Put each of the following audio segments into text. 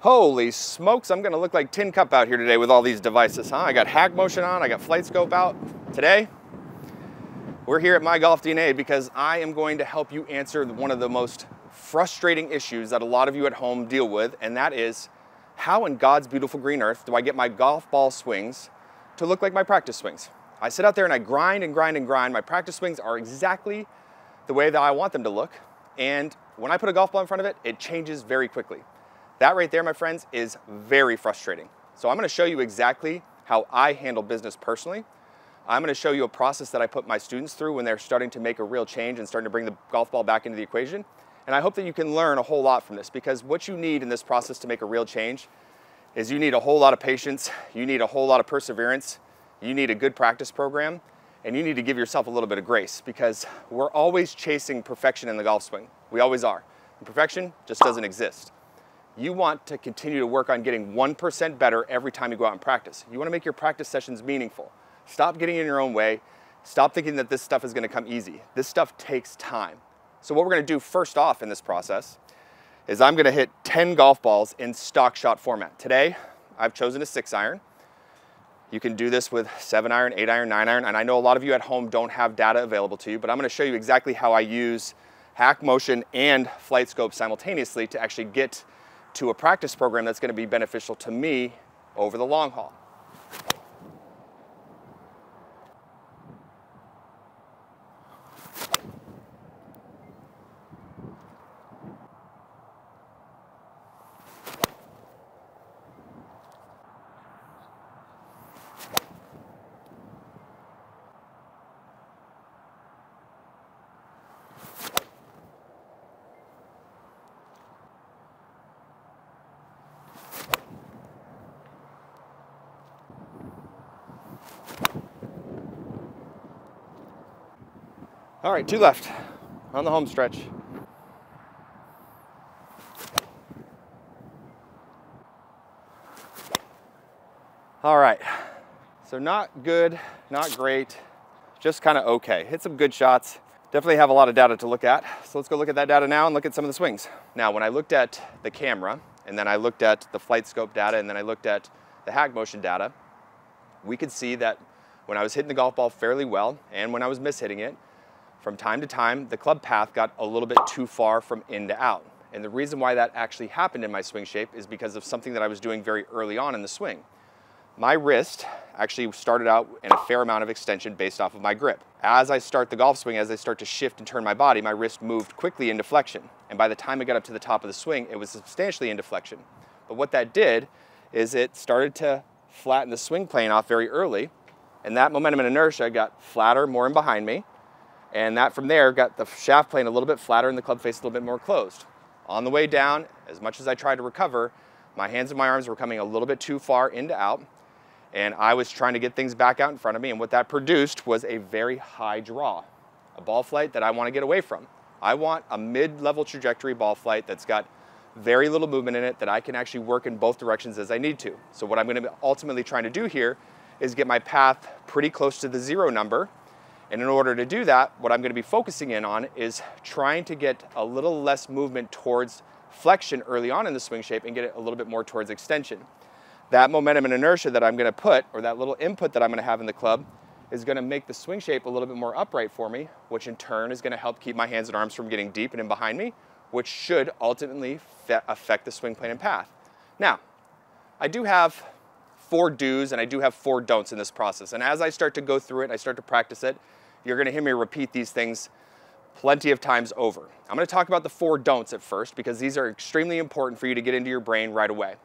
Holy smokes, I'm gonna look like Tin Cup out here today with all these devices, huh? I got Hack Motion on, I got Flight Scope out. Today, we're here at My Golf DNA because I am going to help you answer one of the most frustrating issues that a lot of you at home deal with, and that is how in God's beautiful green earth do I get my golf ball swings to look like my practice swings? I sit out there and I grind and grind and grind. My practice swings are exactly the way that I want them to look. And when I put a golf ball in front of it, it changes very quickly. That right there, my friends, is very frustrating. So I'm gonna show you exactly how I handle business personally. I'm gonna show you a process that I put my students through when they're starting to make a real change and starting to bring the golf ball back into the equation. And I hope that you can learn a whole lot from this because what you need in this process to make a real change is you need a whole lot of patience, you need a whole lot of perseverance, you need a good practice program, and you need to give yourself a little bit of grace because we're always chasing perfection in the golf swing. We always are. And perfection just doesn't exist. You want to continue to work on getting 1% better every time you go out and practice. You want to make your practice sessions meaningful. Stop getting in your own way. Stop thinking that this stuff is going to come easy. This stuff takes time. So what we're going to do first off in this process is I'm going to hit 10 golf balls in stock shot format. Today, I've chosen a six iron. You can do this with seven iron, eight iron, nine iron, and I know a lot of you at home don't have data available to you, but I'm gonna show you exactly how I use Hack Motion and Flight Scope simultaneously to actually get to a practice program that's gonna be beneficial to me over the long haul. All right, two left on the home stretch. All right, so not good, not great, just kind of okay. Hit some good shots. Definitely have a lot of data to look at. So let's go look at that data now and look at some of the swings. Now, when I looked at the camera, and then I looked at the flight scope data, and then I looked at the hack motion data, we could see that when I was hitting the golf ball fairly well, and when I was mishitting it, from time to time, the club path got a little bit too far from in to out. And the reason why that actually happened in my swing shape is because of something that I was doing very early on in the swing. My wrist actually started out in a fair amount of extension based off of my grip. As I start the golf swing, as I start to shift and turn my body, my wrist moved quickly into flexion. And by the time I got up to the top of the swing, it was substantially into flexion. But what that did is it started to flatten the swing plane off very early. And that momentum and inertia got flatter, more in behind me. And that from there got the shaft plane a little bit flatter and the club face a little bit more closed. On the way down, as much as I tried to recover, my hands and my arms were coming a little bit too far into out. And I was trying to get things back out in front of me. And what that produced was a very high draw, a ball flight that I want to get away from. I want a mid-level trajectory ball flight that's got very little movement in it that I can actually work in both directions as I need to. So what I'm going to be ultimately trying to do here is get my path pretty close to the zero number and in order to do that, what I'm gonna be focusing in on is trying to get a little less movement towards flexion early on in the swing shape and get it a little bit more towards extension. That momentum and inertia that I'm gonna put, or that little input that I'm gonna have in the club, is gonna make the swing shape a little bit more upright for me, which in turn is gonna help keep my hands and arms from getting deep and in behind me, which should ultimately affect the swing plane and path. Now, I do have four do's and I do have four don'ts in this process. And as I start to go through it, and I start to practice it, you're gonna hear me repeat these things plenty of times over. I'm gonna talk about the four don'ts at first because these are extremely important for you to get into your brain right away.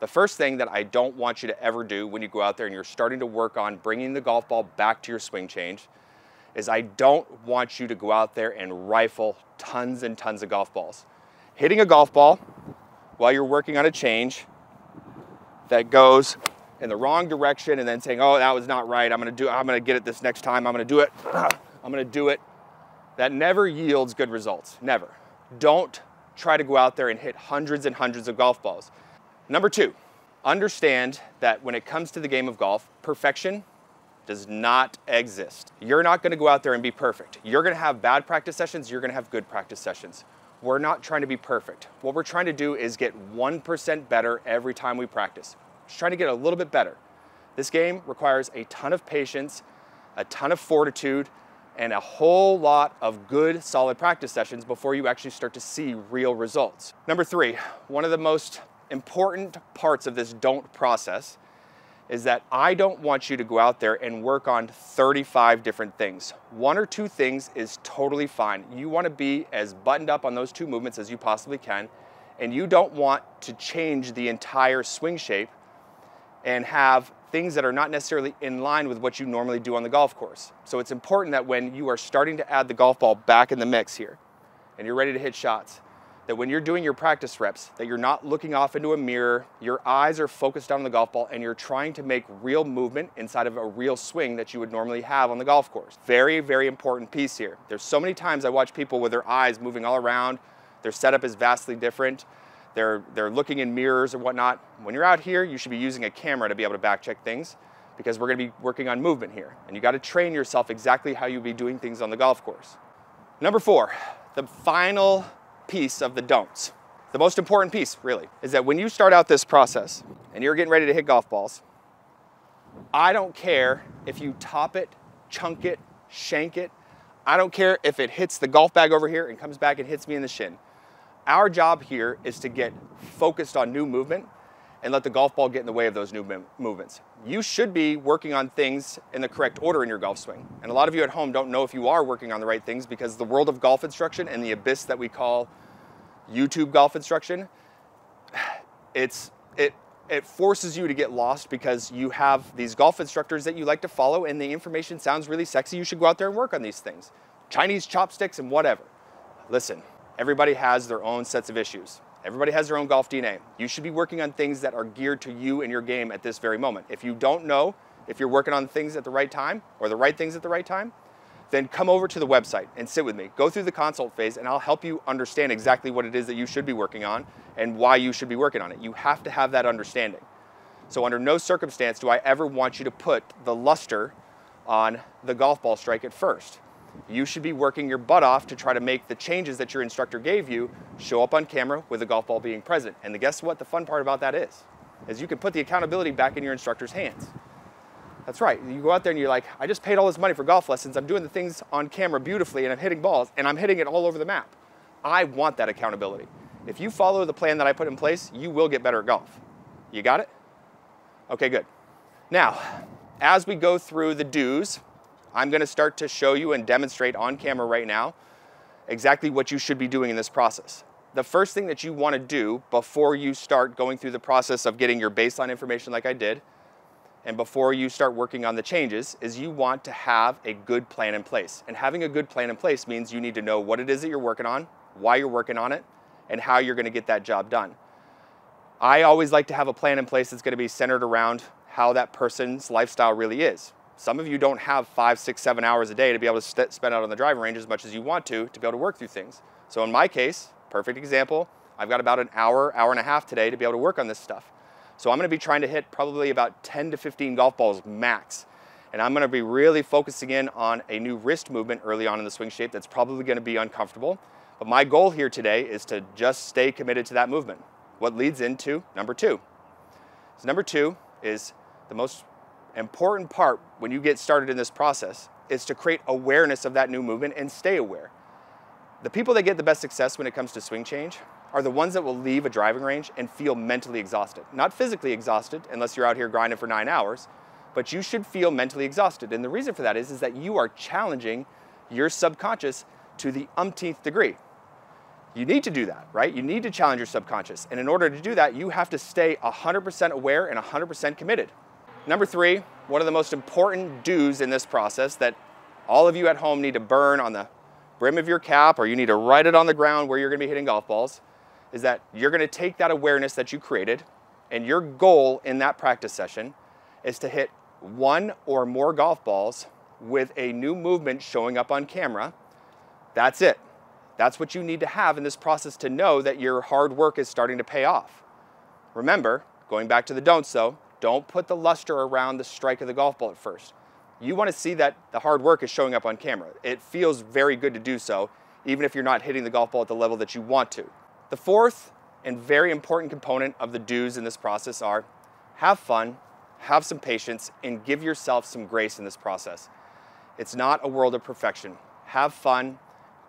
The first thing that I don't want you to ever do when you go out there and you're starting to work on bringing the golf ball back to your swing change is I don't want you to go out there and rifle tons and tons of golf balls. Hitting a golf ball while you're working on a change that goes in the wrong direction and then saying, oh, that was not right. I'm gonna do, I'm gonna get it this next time. I'm gonna do it. I'm gonna do it. That never yields good results, never. Don't try to go out there and hit hundreds and hundreds of golf balls. Number two, understand that when it comes to the game of golf, perfection does not exist. You're not gonna go out there and be perfect. You're gonna have bad practice sessions, you're gonna have good practice sessions. we're not trying to be perfect. What we're trying to do is get 1% better every time we practice. Just trying to get a little bit better. This game requires a ton of patience, a ton of fortitude, and a whole lot of good, solid practice sessions before you actually start to see real results. Number three, one of the most important parts of this don't process is that I don't want you to go out there and work on 35 different things. One or two things is totally fine. You want to be as buttoned up on those two movements as you possibly can, and you don't want to change the entire swing shape and have things that are not necessarily in line with what you normally do on the golf course. So it's important that when you are starting to add the golf ball back in the mix here, and you're ready to hit shots, that when you're doing your practice reps, that you're not looking off into a mirror, your eyes are focused on the golf ball and you're trying to make real movement inside of a real swing that you would normally have on the golf course. Very, very important piece here. There's so many times I watch people with their eyes moving all around, their setup is vastly different, they're, they're looking in mirrors or whatnot. When you're out here, you should be using a camera to be able to back check things because we're gonna be working on movement here. And you gotta train yourself exactly how you'll be doing things on the golf course. Number four, the final piece of the don'ts. The most important piece, really, is that when you start out this process and you're getting ready to hit golf balls, I don't care if you top it, chunk it, shank it. I don't care if it hits the golf bag over here and comes back and hits me in the shin. Our job here is to get focused on new movement and let the golf ball get in the way of those new movements. You should be working on things in the correct order in your golf swing. And a lot of you at home don't know if you are working on the right things because the world of golf instruction and the abyss that we call YouTube golf instruction, it's it it forces you to get lost because you have these golf instructors that you like to follow and the information sounds really sexy. You should go out there and work on these things. Chinese chopsticks and whatever. Listen, everybody has their own sets of issues. Everybody has their own golf DNA. You should be working on things that are geared to you and your game at this very moment. If you don't know if you're working on things at the right time or the right things at the right time, then come over to the website and sit with me. Go through the consult phase and I'll help you understand exactly what it is that you should be working on and why you should be working on it. You have to have that understanding. So under no circumstance do I ever want you to put the luster on the golf ball strike at first. You should be working your butt off to try to make the changes that your instructor gave you show up on camera with the golf ball being present. And the, guess what the fun part about that is? Is you can put the accountability back in your instructor's hands. That's right. You go out there and you're like, I just paid all this money for golf lessons. I'm doing the things on camera beautifully and I'm hitting balls and I'm hitting it all over the map. I want that accountability. If you follow the plan that I put in place, you will get better at golf. You got it? Okay, good. Now, as we go through the do's, I'm gonna start to show you and demonstrate on camera right now exactly what you should be doing in this process. The first thing that you wanna do before you start going through the process of getting your baseline information like I did and before you start working on the changes is you want to have a good plan in place. And having a good plan in place means you need to know what it is that you're working on, why you're working on it, and how you're gonna get that job done. I always like to have a plan in place that's gonna be centered around how that person's lifestyle really is. Some of you don't have five, six, seven hours a day to be able to spend out on the driving range as much as you want to to be able to work through things. So in my case, perfect example, I've got about an hour, hour and a half today to be able to work on this stuff. So I'm gonna be trying to hit probably about 10 to 15 golf balls max. And I'm gonna be really focusing in on a new wrist movement early on in the swing shape that's probably gonna be uncomfortable. But my goal here today is to just stay committed to that movement. What leads into number two. So number two is the most important part when you get started in this process is to create awareness of that new movement and stay aware. The people that get the best success when it comes to swing change are the ones that will leave a driving range and feel mentally exhausted. Not physically exhausted, unless you're out here grinding for nine hours, but you should feel mentally exhausted. And the reason for that is, is that you are challenging your subconscious to the umpteenth degree. You need to do that, right? You need to challenge your subconscious. And in order to do that, you have to stay 100% aware and 100% committed. Number three, one of the most important do's in this process that all of you at home need to burn on the brim of your cap or you need to write it on the ground where you're gonna be hitting golf balls is that you're gonna take that awareness that you created and your goal in that practice session is to hit one or more golf balls with a new movement showing up on camera. That's it. That's what you need to have in this process to know that your hard work is starting to pay off. Remember, going back to the don'ts though, don't put the luster around the strike of the golf ball at first. You want to see that the hard work is showing up on camera. It feels very good to do so, even if you're not hitting the golf ball at the level that you want to. The fourth and very important component of the do's in this process are have fun, have some patience, and give yourself some grace in this process. It's not a world of perfection. Have fun,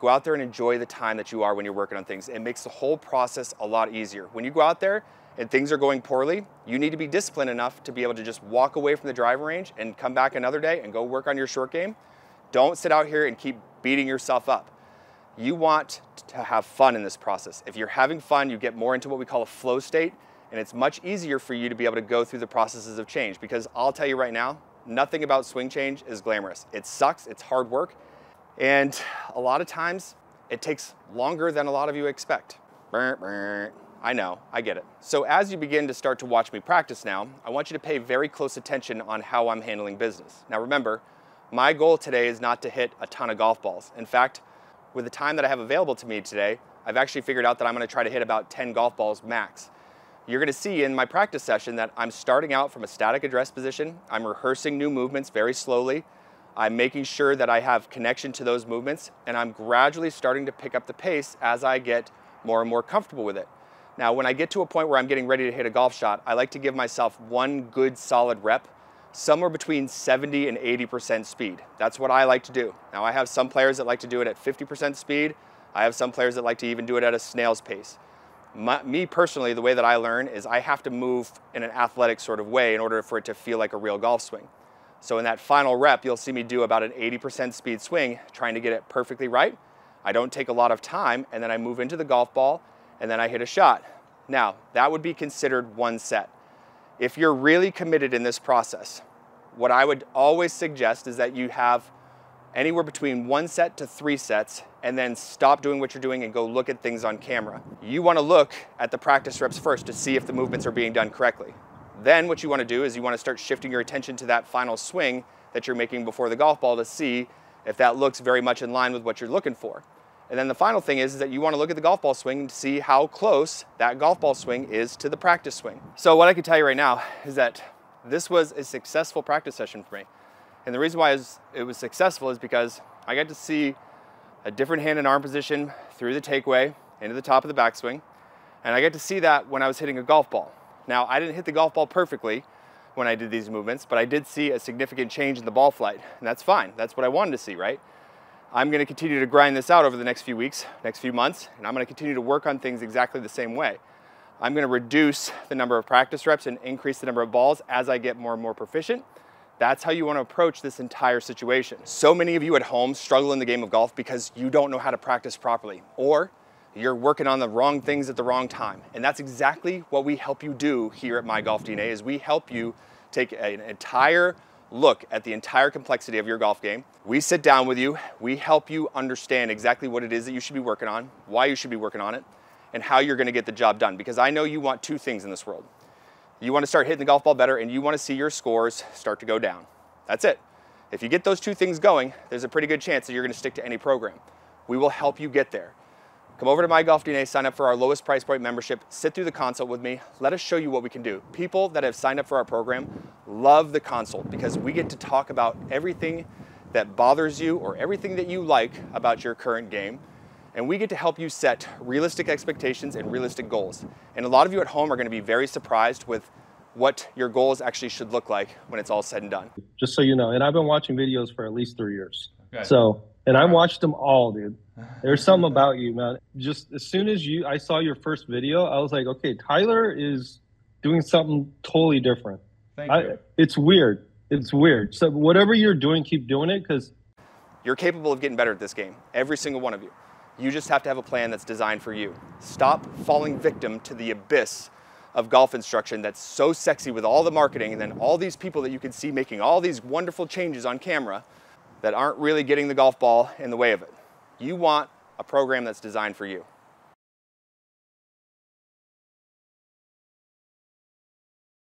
go out there and enjoy the time that you are when you're working on things. It makes the whole process a lot easier. When you go out there and things are going poorly, you need to be disciplined enough to be able to just walk away from the driving range and come back another day and go work on your short game. Don't sit out here and keep beating yourself up. You want to have fun in this process. If you're having fun, you get more into what we call a flow state, and it's much easier for you to be able to go through the processes of change because I'll tell you right now, nothing about swing change is glamorous. It sucks, it's hard work, and a lot of times it takes longer than a lot of you expect. I know, I get it. So as you begin to start to watch me practice now, I want you to pay very close attention on how I'm handling business. Now remember, my goal today is not to hit a ton of golf balls. In fact, with the time that I have available to me today, I've actually figured out that I'm gonna try to hit about 10 golf balls max. You're gonna see in my practice session that I'm starting out from a static address position. I'm rehearsing new movements very slowly. I'm making sure that I have connection to those movements and I'm gradually starting to pick up the pace as I get more and more comfortable with it. Now, when I get to a point where I'm getting ready to hit a golf shot, I like to give myself one good solid rep, somewhere between 70 and 80% speed. That's what I like to do. Now, I have some players that like to do it at 50% speed. I have some players that like to even do it at a snail's pace my, me personally, the way that I learn is I have to move in an athletic sort of way in order for it to feel like a real golf swing. So in that final rep, you'll see me do about an 80% speed swing, trying to get it perfectly right. I don't take a lot of time, and then I move into the golf ball, and then I hit a shot. Now, that would be considered one set. If you're really committed in this process, what I would always suggest is that you have anywhere between one set to three sets and then stop doing what you're doing and go look at things on camera. You wanna look at the practice reps first to see if the movements are being done correctly. Then what you wanna do is you wanna start shifting your attention to that final swing that you're making before the golf ball to see if that looks very much in line with what you're looking for. And then the final thing is, is that you wanna look at the golf ball swing to see how close that golf ball swing is to the practice swing. So what I can tell you right now is that this was a successful practice session for me. And the reason why it was, successful is because I got to see a different hand and arm position through the takeaway into the top of the backswing. And I got to see that when I was hitting a golf ball. Now, I didn't hit the golf ball perfectly when I did these movements, but I did see a significant change in the ball flight. And that's fine. That's what I wanted to see, right? I'm gonna continue to grind this out over the next few weeks, next few months, and I'm gonna continue to work on things exactly the same way. I'm gonna reduce the number of practice reps and increase the number of balls as I get more and more proficient. That's how you want to approach this entire situation. So many of you at home struggle in the game of golf because you don't know how to practice properly or you're working on the wrong things at the wrong time. And that's exactly what we help you do here at My Golf DNA is we help you take an entire look at the entire complexity of your golf game. We sit down with you, we help you understand exactly what it is that you should be working on, why you should be working on it, and how you're gonna get the job done. Because I know you want two things in this world. You want to start hitting the golf ball better and you want to see your scores start to go down. That's it. If you get those two things going, there's a pretty good chance that you're going to stick to any program. We will help you get there. Come over to My Golf DNA, sign up for our lowest price point membership, sit through the consult with me. Let us show you what we can do. People that have signed up for our program love the consult because we get to talk about everything that bothers you or everything that you like about your current game and we get to help you set realistic expectations and realistic goals. And a lot of you at home are gonna be very surprised with what your goals actually should look like when it's all said and done. Just so you know, and I've been watching videos for at least three years. Okay. So, and I watched them all, dude. There's something about you, man. Just as soon as you, I saw your first video, I was like, okay, Tyler is doing something totally different. Thank I, you. It's weird. It's weird. So whatever you're doing, keep doing it because you're capable of getting better at this game. Every single one of you. You just have to have a plan that's designed for you. Stop falling victim to the abyss of golf instruction that's so sexy with all the marketing and then all these people that you can see making all these wonderful changes on camera that aren't really getting the golf ball in the way of it. You want a program that's designed for you.